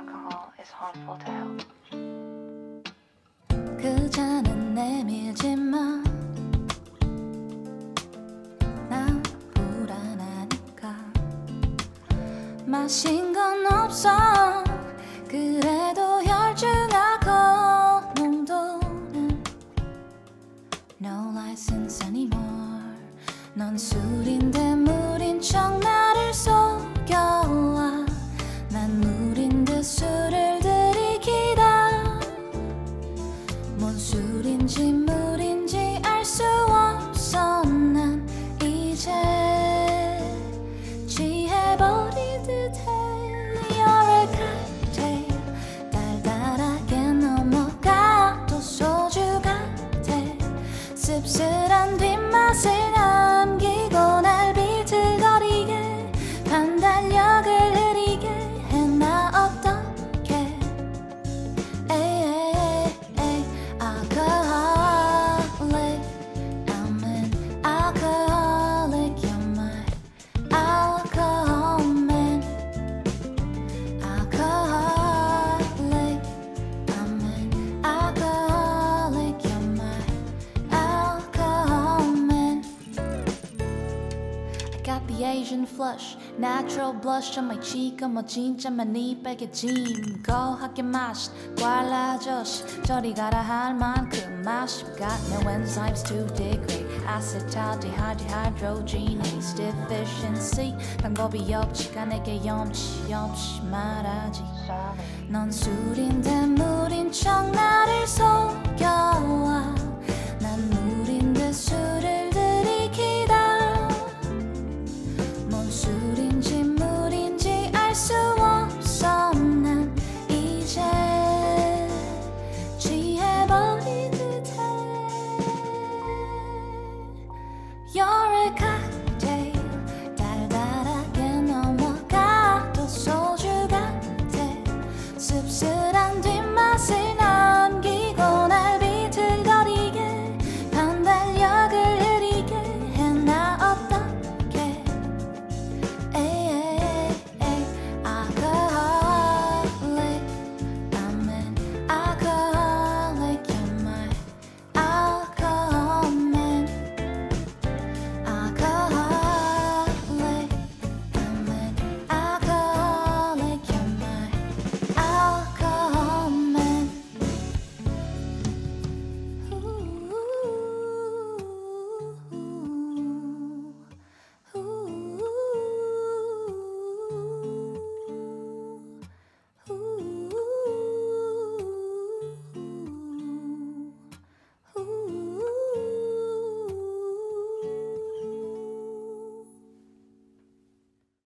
alcohol is harmful to health. 그 잔은 내밀지만 나 불안하니까 마신 건 없어 그래도 혈중하고 농도는 No license anymore 넌 술인데 물인 척 나를 속 씁쓸한 뒷맛을 남기고 날 비틀거리게 판단력을 the Asian flush, natural blush on my cheek, 어머 진짜 많이 빨개짐 거하게 마신 꽐라 아저씨 저리 가라 할 만큼 마시 Got no enzymes to degrade acetaldehyde, dehydrogenase deficiency 방법이 없지가 내게 염치 염치 말하지 넌 술인데 물인 척 나를 속여와